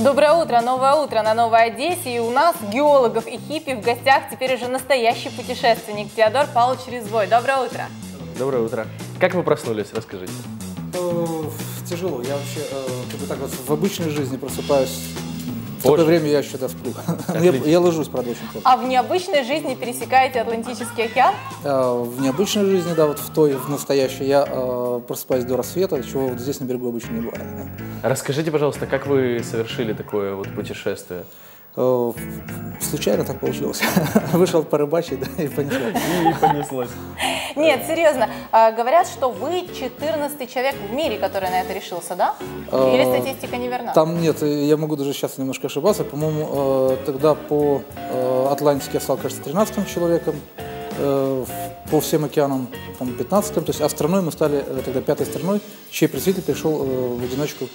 Доброе утро, новое утро на Новой Одессе. И у нас геологов и хиппи в гостях теперь уже настоящий путешественник Теодор Павлович Резвой. Доброе утро. Доброе утро. Как вы проснулись? Расскажите. Э, Тяжело. Я вообще э, как бы так вот в обычной жизни просыпаюсь. В Позже. такое время я еще сплю. Но я, Отлично. я ложусь, правда, очень плохо. А в необычной жизни пересекаете Атлантический океан? А в необычной жизни, да, вот в той, в настоящей, я э, просыпаюсь до рассвета, чего вот здесь на берегу обычно не бывает. да. Расскажите, пожалуйста, как вы совершили такое вот путешествие? Э, Случайно так получилось. Вышел порыбачить, да, и понесло. И понеслось. Нет, серьезно. А, Говорят, что вы 14 человек в мире, который на это решился, да? Или Э, статистика неверна? Там нет, я могу даже сейчас немножко ошибаться. По-моему, э, тогда по Атлантике я стал, кажется, 13 человеком, по всем океанам, по-моему, 15 То есть, а страной мы стали тогда пятой страной, чей представитель пришел в одиночку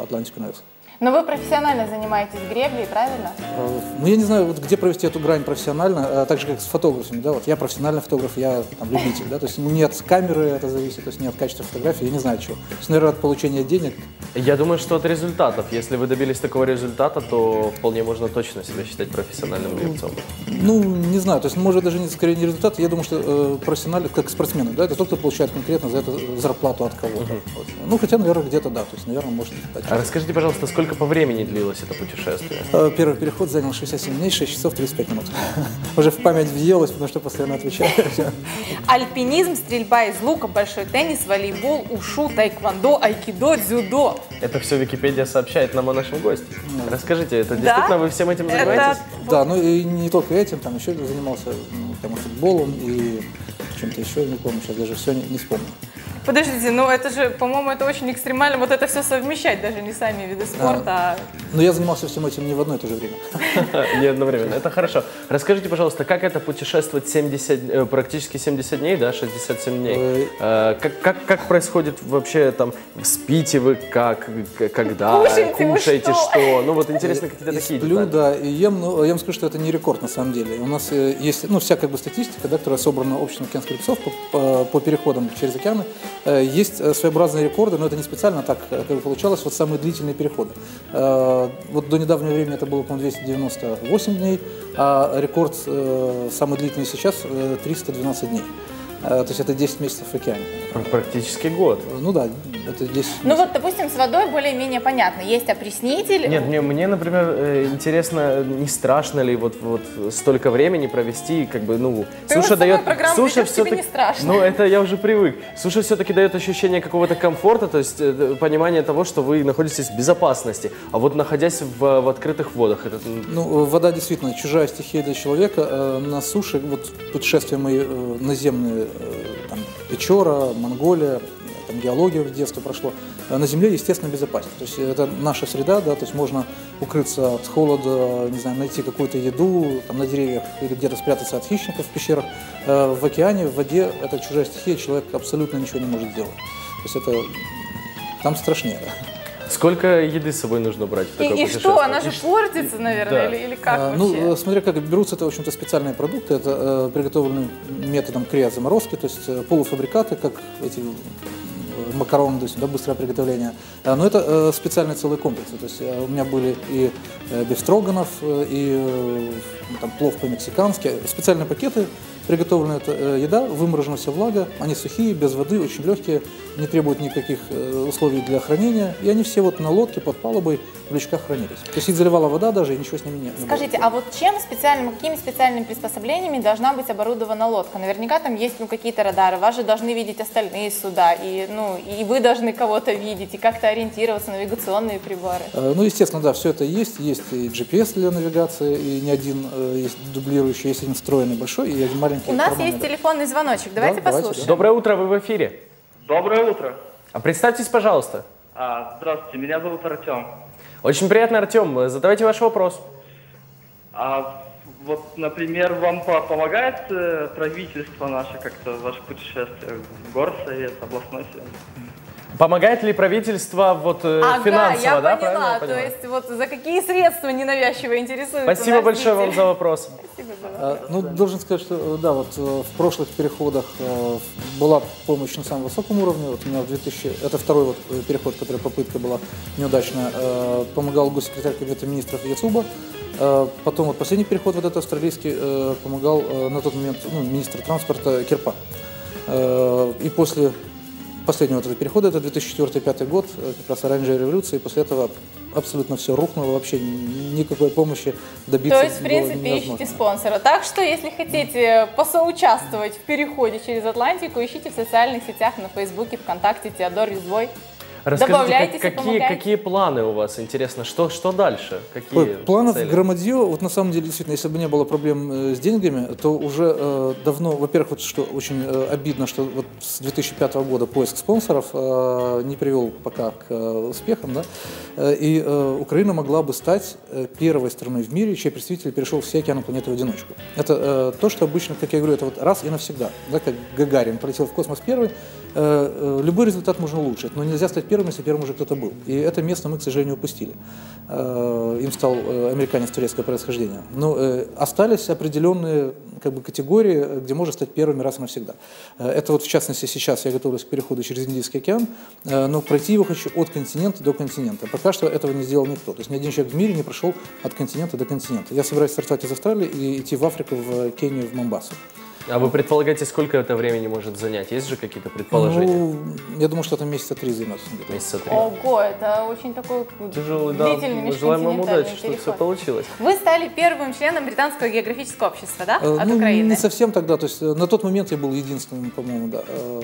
Атлантику наверх. Но вы профессионально занимаетесь греблей, правильно? Э, Ну, я не знаю, вот где провести эту грань профессионально, э, так же, как с фотографами, да, вот я профессиональный фотограф, я там любитель, да, то есть не от камеры это зависит, то есть не от качества фотографии, я не знаю чего. То есть, наверное, от получения денег, Я думаю, что от результатов. Если вы добились такого результата, то вполне можно точно себя считать профессиональным гребцом. Ну, не знаю, то есть, может, даже не, скорее не результат, я думаю, что э, профессионально, как спортсмены, да, это тот, кто получает конкретно за это зарплату от кого-то. Вот. Ну, хотя, наверное, где-то да, то есть, наверное, может. А расскажите, пожалуйста, сколько по времени длилось это путешествие? Э, Первый переход занял 67 дней, 6 часов 35 минут. Уже в память въелось, потому что постоянно отвечаю. Альпинизм, стрельба из лука, большой теннис, волейбол, ушу, тайквондо, айкидо, дзюдо. Это все Википедия сообщает нам о нашем госте. Расскажите, это действительно вы всем этим занимаетесь? Да, ну и не только этим, там еще занимался там, футболом и чем-то еще, не помню, сейчас даже все не, не вспомню. Подождите, ну это же, по-моему, это очень экстремально, вот это все совмещать, даже не сами виды спорта, а Но я занимался всем этим не в одно и то же время. Не одновременно. Это хорошо. Расскажите, пожалуйста, как это путешествовать 70, э, практически 70 дней, да, 67 дней? Э, Э, Как, как, как происходит вообще там, спите вы как, когда, Кушаете что? что? Ну вот интересно какие-то такие детали. да, и ем, но я вам скажу, что это не рекорд на самом деле. У нас есть, ну, вся как бы статистика, да, которая собрана обществом океанских гребцов по, по- по переходам через океаны. Э, Есть э, своеобразные рекорды, но это не специально так, э, как бы получалось, вот самые длительные переходы. Вот до недавнего времени это было, по-моему, 298 дней, а рекорд самый длительный сейчас э, 312 дней. То есть это 10 месяцев в океане. Пр- Практически год. Ну да, это 10 Ну вот, допустим, с водой более-менее понятно. Есть опреснитель. Нет, мне, мне, например, э, интересно, не страшно ли вот, вот столько времени провести, как бы, ну, Ты суша вот дает... суша всё-таки- не страшно. Ну, это я уже привык. Суша все-таки дает ощущение какого-то комфорта, то есть э, понимание того, что вы находитесь в безопасности. А вот находясь в, в открытых водах, это... Ну, э, вода действительно чужая стихия для человека. На суше, вот путешествия мои наземные, Печора, Монголия, там, геология в детстве прошло, э, на земле, естественно, безопасно. То есть это наша среда, да, то есть можно укрыться от холода, не знаю, найти какую-то еду там, на деревьях или где-то спрятаться от хищников в пещерах. Э, В океане, в воде это чужая стихия, человек абсолютно ничего не может сделать. То есть это там страшнее. Сколько еды с собой нужно брать в И, такое и путешествие? что, она же И портится, наверное, Да. или, или как А, вообще? Ну, смотря как берутся, это, в общем-то, специальные продукты, это э, приготовлены методом криозаморозки, то есть э, полуфабрикаты, как эти э, макароны, то есть да, быстрое приготовление. А, но это э, специальные целые комплексы. То есть э, у меня были и э, бифстроганов, и э, ну, там, плов по-мексикански, специальные пакеты, приготовленная эта э, еда, выморожена вся влага, они сухие, без воды, очень легкие, не требуют никаких э, условий для хранения, и они все вот на лодке под палубой в лючках хранились. То есть их заливала вода даже, и ничего с ними не было. Скажите, а вот чем специальным, какими специальными приспособлениями должна быть оборудована лодка? Наверняка там есть ну, какие-то радары, вас же должны видеть остальные суда, и, ну, и вы должны кого-то видеть, и как-то ориентироваться, навигационные приборы. Э, Ну, естественно, да, все это есть. Есть и GPS для навигации, и не один есть дублирующий, есть один встроенный большой, и один маленький. У нас есть да. телефонный звоночек, давайте давайте, послушаем. Доброе утро, вы в эфире. Доброе утро. А представьтесь, пожалуйста. А, здравствуйте, меня зовут Артем. Очень приятно, Артем. Задавайте ваш вопрос. А вот, например, вам по- помогает э, правительство наше как-то ваше путешествие в горсовет, областной совет? Помогает ли правительство вот э, Ага, финансово, я да? поняла. правильно я То понимаю? есть вот за какие средства ненавязчиво интересуются Спасибо большое вам зритель? за вопрос. Спасибо за вопрос. Ну, должен сказать, что э, да, вот э, в прошлых переходах была помощь на самом высоком уровне. Вот у меня в 2000, это второй вот переход, который попытка была неудачная. Помогал госсекретарь Кабинета министров Яцуба. Потом вот последний переход, вот этот австралийский, помогал на тот момент ну, министр транспорта Кирпа. И после последнего вот этого перехода, это 2004-2005 год, э, как раз оранжевая революция, и после этого абсолютно все рухнуло, вообще ни- никакой помощи добиться То есть, в принципе, невозможно. ищите спонсора. Так что, если хотите посоучаствовать в переходе через Атлантику, ищите в социальных сетях на Фейсбуке, ВКонтакте Теодор Резвой. Расскажите, как- и какие, какие планы у вас, интересно, что, что дальше? Какие Ой, планов цели? громадье, вот на самом деле, действительно, если бы не было проблем э, с деньгами, то уже э, давно, во-первых, вот что очень э, обидно, что вот с 2005 года поиск спонсоров э, не привел пока к э, успехам, да, Э, и э, Украина могла бы стать э, первой страной в мире, чей представитель перешел все океаны планеты в одиночку. Это э, то, что обычно, как я говорю, это вот раз и навсегда, да, как Гагарин полетел в космос первый, э, э, любой результат можно улучшить, но нельзя стать первым, если первым уже кто-то был. И это место мы, к сожалению, упустили. Э, Им стал э, американец турецкого происхождения. Но э, остались определенные как бы, категории, где можно стать первыми раз и навсегда. Это вот, в частности, сейчас я готовлюсь к переходу через Индийский океан, но пройти его хочу от континента до континента. Пока что этого не сделал никто. То есть ни один человек в мире не прошел от континента до континента. Я собираюсь стартовать из Австралии и идти в Африку, в Кению, в Момбасу. А вы предполагаете, сколько это времени может занять? Есть же какие-то предположения? Ну, я думаю, что это месяца три займет. Месяца три. Ого, это очень такой Тяжелый, да. длительный Мы желаем вам удачи, чтобы все получилось. Вы стали первым членом британского географического общества, да, Э, от ну, Украины? Не совсем тогда, то есть э, на тот момент я был единственным, по-моему, да. э,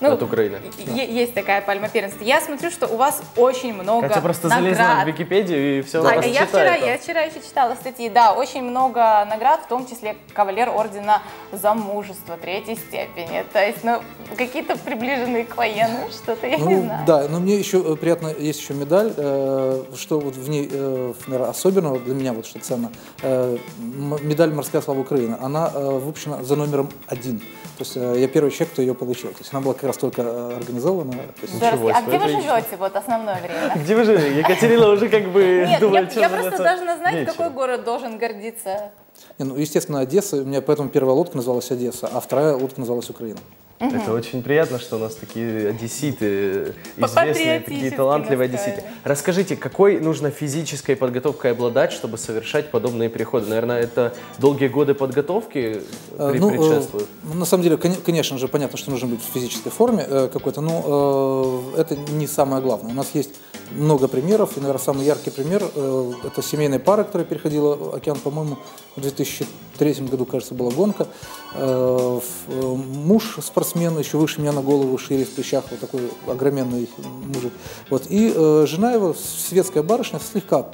Ну, От Украины. е- Есть такая пальма первенства. Я смотрю, что у вас очень много Катя просто наград. залезла в Википедию и все А, нас я вчера, я вчера еще читала статьи, да, очень много наград, в том числе кавалер ордена за мужество третьей степени. То есть, ну, какие-то приближенные к военным, что-то я не Ну, знаю. да, но мне еще э, приятно, есть еще медаль, э, что вот в ней, э, наверное, особенного для меня, вот что ценно, э, медаль «Морская слава Украины», она э, выпущена за номером один. То есть э, я первый человек, кто ее получил. То есть она была как раз только э, организована. То есть, Здорово. Ничего А где вы живете вот основное время? Где вы живете? Екатерина уже как бы Нет, думает, я, я просто должна знать, какой город должен гордиться. не, ну, естественно, Одесса, у меня поэтому первая лодка называлась Одесса, а вторая лодка называлась Украина. Это очень приятно, что у нас такие одесситы, известные, такие талантливые одесситы. Расскажите, какой нужно физической подготовкой обладать, чтобы совершать подобные переходы? Наверное, это долгие годы подготовки Э, при- ну, э, предшествуют? на самом деле, коне- конечно же, понятно, что нужно быть в физической форме э, какой-то, но э, это не самое главное. У нас есть много примеров, и, наверное, самый яркий пример это семейная пара, которая переходила океан, по-моему, в 2003 году, кажется, была гонка. Муж спортсмен, еще выше меня на голову, шире в плечах, вот такой огроменный мужик. Вот. И э, жена его, светская барышня, слегка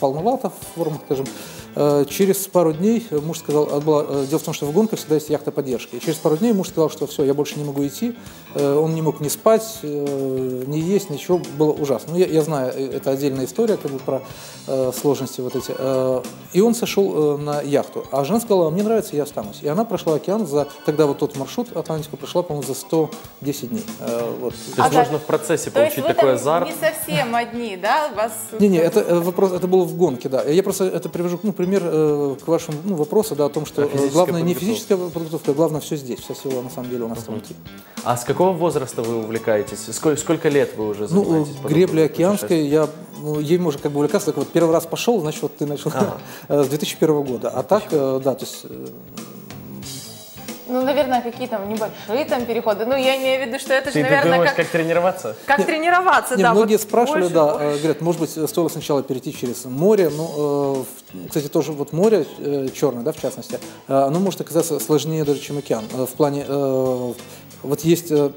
полновато, форма, скажем. Э, Через пару дней муж сказал, а была- э, дело в том, что в гонках всегда есть яхта поддержки. И через пару дней муж сказал, что все, я больше не могу идти. Э, Он не мог ни спать, э, ни есть, ничего, было ужасно. Ну, я, я знаю, э, это отдельная история, как бы про э, сложности вот эти. Э, И он сошел э, на яхту. А жена сказала, мне нравится, я останусь. И она прошла океан за, тогда вот тот маршрут Атлантику прошла, по-моему, за 110 дней. Э, Вот. То есть А можно в процессе То есть получить вы такой там азарт. не совсем одни, да? Вас Не-не, это э, вопрос, это было в гонке, да. Я просто это привожу, ну, пример э, к вашему ну, вопросу, да, о том, что э, физической главное не физическая подготовка, а главное все здесь, вся сила на самом деле у нас там внутри. А с какого возраста вы увлекаетесь? Сколько, сколько лет вы уже Ну, занимаетесь? э, подобными гребля океанской, я, ну, ей можно как бы увлекаться, так вот первый раз пошел, значит, вот ты начал э, с 2001 года. А так, э, да, то есть э, Ну, наверное, какие там небольшие там переходы. Ну, я имею в виду, что это же, Ты наверное, думаешь, как, как тренироваться? как тренироваться, Не, да. многие вот спрашивали, больше, да, больше. э, говорят, может быть, стоило сначала перейти через море. Ну, э, кстати, тоже вот море э, черное, да, в частности, э, оно может оказаться сложнее даже, чем океан. Э, В плане, э, вот есть э,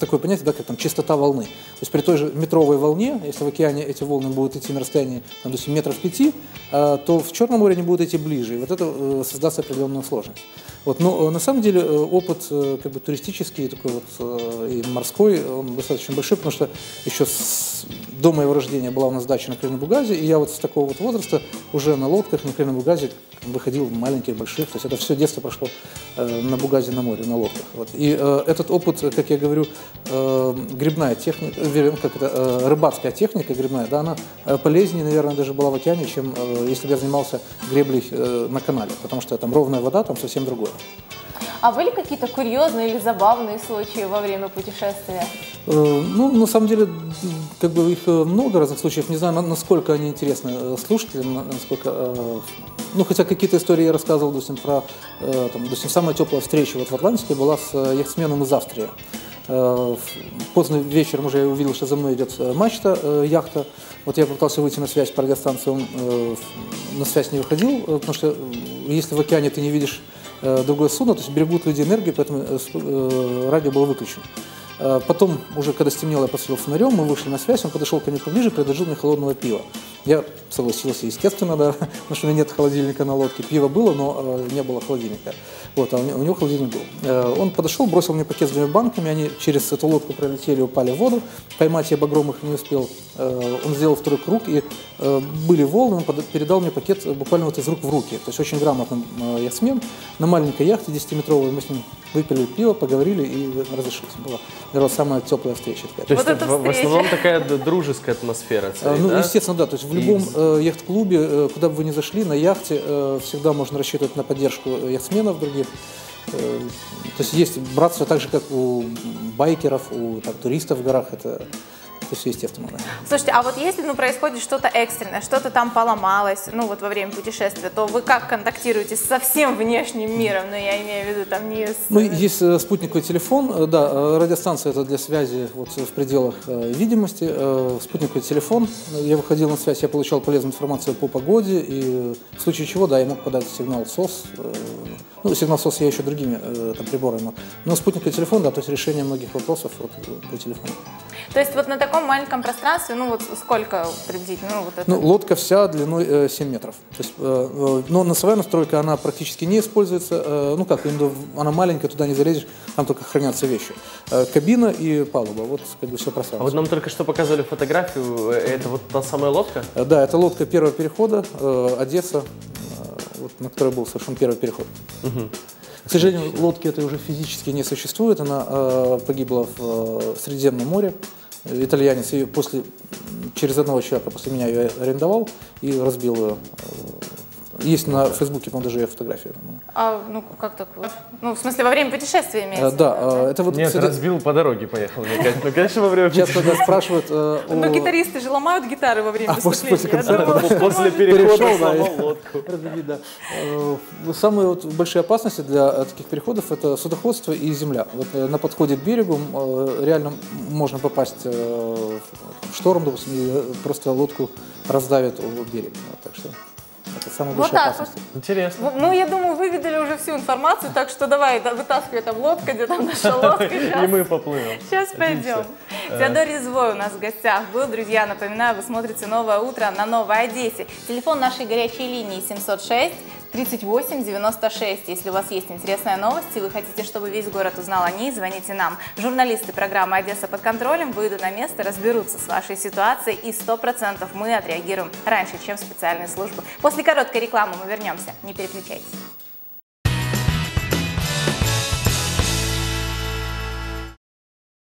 такое понятие, да, как там чистота волны. То есть при той же метровой волне, если в океане эти волны будут идти на расстоянии, там, допустим, метров пяти, э, то в Черном море они будут идти ближе. И вот это э, создаст определенную сложность. Вот, но э, на самом деле э, опыт э, как бы туристический такой вот и морской, он достаточно большой, потому что еще с- до моего рождения была у нас дача на Крымном Бугазе, и я вот с такого вот возраста уже на лодках на Крымном Бугазе выходил маленьких, больших, то есть это все детство прошло на Бугазе на море, на лодках. Вот. И э, этот опыт, как я говорю, э, грибная техника, как это, э, рыбацкая техника грибная, да, она полезнее, наверное, даже была в океане, чем э, если бы я занимался греблей э, на канале, потому что там ровная вода, там совсем другое. А были какие-то курьезные или забавные случаи во время путешествия? Э, Ну, на самом деле, как бы их э, много разных случаев. Не знаю, на- насколько они интересны э, слушателям, на- насколько... Ну, хотя какие-то истории я рассказывал, допустим, про... Там, допустим, самая теплая встреча вот в Атлантике была с яхтсменом из Австрии. Поздно вечером уже я увидел, что за мной идет мачта, яхта. Вот я попытался выйти на связь по радиостанции, он на связь не выходил, потому что если в океане ты не видишь другое судно, то есть берегут люди энергию, поэтому э, э, радио было выключено. Э, Потом, уже когда стемнело, я посветил фонарем, мы вышли на связь, он подошел ко мне поближе, предложил мне холодного пива. Я согласился, естественно, да, потому что у меня нет холодильника на лодке. Пиво было, но э, не было холодильника. Вот, а у него, у него холодильник был. Э, он подошел, бросил мне пакет с двумя банками, они через эту лодку пролетели, упали в воду. Поймать я багром их не успел. Э, он сделал второй круг, и э, были волны, он передал мне пакет буквально вот из рук в руки. То есть очень грамотный э, яхтсмен. На маленькой яхте 10-метровой мы с ним выпили пиво, поговорили и разошлись. Была, наверное, самая теплая встреча. такая. То есть Вот это в, в основном такая дружеская атмосфера царит, Ну, да? естественно, да. То есть в любом э, яхт-клубе, э, куда бы вы ни зашли, на яхте э, всегда можно рассчитывать на поддержку яхтсменов других. То есть есть братство так же, как у байкеров, у там, туристов в горах. Это, это все естественно. да. Слушайте, а вот если ну, происходит что-то экстренное, что-то там поломалось, ну вот во время путешествия, то вы как контактируете со всем внешним миром? Ну, я имею в виду там не с... Ну, есть э, спутниковый телефон, э, да, э, радиостанция это для связи вот в пределах э, видимости, э, спутниковый телефон, я выходил на связь, я получал полезную информацию по погоде, и в случае чего, да, я мог подать сигнал СОС, ну, сигнал СОС я еще другими там, приборами, но спутниковый телефон, да, то есть решение многих вопросов вот, по телефону. То есть вот на таком маленьком пространстве, ну вот сколько приблизительно, ну вот это... Ну, лодка вся длиной э, 7 метров. То есть, э, э, но носовая настройка, она практически не используется. Э, ну как, именно в- она маленькая, туда не залезешь, там только хранятся вещи. Э, кабина и палуба, вот как бы все А пространство. вот нам только что показывали фотографию, э, это вот та самая лодка? Э, Да, это лодка первого перехода, э, Одесса, э, вот, на которой был совершен первый переход. К сожалению, лодки этой уже физически не существует. Она э, погибла в э, Средиземном море. Итальянец ее после, через одного человека после меня ее арендовал и разбил ее. Есть на Фейсбуке, по-моему, даже ее фотография. А, ну как так вот? Ну, в смысле, во время путешествия Э, имеется? в Да, это вот, Нет, кстати, разбил по дороге, поехал. мне кажется. Ну, конечно, во время часто меня спрашивают э, о... Но гитаристы же ломают гитары во время А, после- выступления. после концерта. После Перешел, перехода сломал и- лодку. Э, Самые вот большие опасности для э, таких переходов – это судоходство и земля. Вот на подходе к берегу реально можно попасть в шторм, допустим, и просто лодку раздавит о берег. Вот, Так что это самая Вот большая так вот. опасность. Интересно. Ну, я думаю, вы видели уже всю информацию, так что давай, да, вытаскивай там лодка, где там наша лодка. И мы поплывем. Сейчас пойдем. Теодор Резвой у нас в гостях был. Друзья, напоминаю, вы смотрите «Новое утро» на Новой Одессе. Телефон нашей горячей линии 706 38 96. Если у вас есть интересная новость и вы хотите, чтобы весь город узнал о ней, звоните нам. Журналисты программы «Одесса под контролем» выйдут на место, разберутся с вашей ситуацией и 100% мы отреагируем раньше, чем специальные службы. После короткой рекламы мы вернемся. Не переключайтесь.